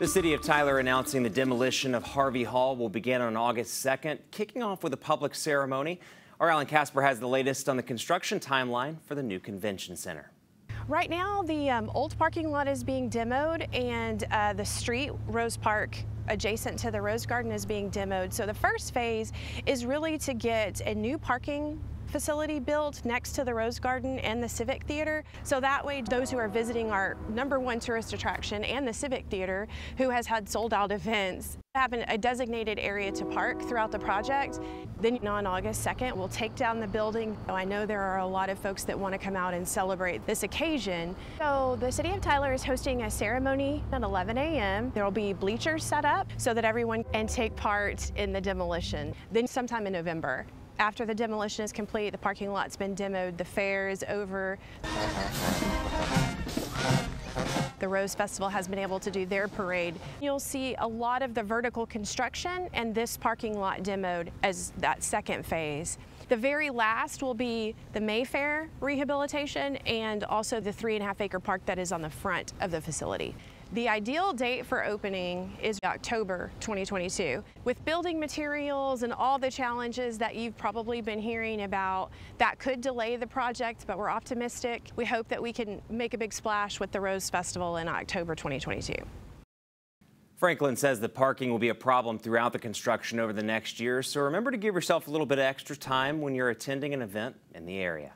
The city of Tyler announcing the demolition of Harvey Hall will begin on August 2nd, kicking off with a public ceremony. Our Alan Casper has the latest on the construction timeline for the new convention center. Right now, the um, old parking lot is being demoed and uh, the street, Rose Park, adjacent to the Rose Garden is being demoed. So the first phase is really to get a new parking facility built next to the Rose Garden and the Civic Theater. So that way those who are visiting our number one tourist attraction and the Civic Theater, who has had sold out events, have a designated area to park throughout the project. Then on August 2nd, we'll take down the building. I know there are a lot of folks that want to come out and celebrate this occasion. So the City of Tyler is hosting a ceremony at 11 a.m. There will be bleachers set up so that everyone can take part in the demolition. Then sometime in November, after the demolition is complete, the parking lot's been demoed, the fair is over. The Rose Festival has been able to do their parade. You'll see a lot of the vertical construction and this parking lot demoed as that second phase. The very last will be the Mayfair rehabilitation and also the three and a half acre park that is on the front of the facility. The ideal date for opening is October 2022. With building materials and all the challenges that you've probably been hearing about, that could delay the project, but we're optimistic. We hope that we can make a big splash with the Rose Festival in October 2022. Franklin says the parking will be a problem throughout the construction over the next year, so remember to give yourself a little bit of extra time when you're attending an event in the area.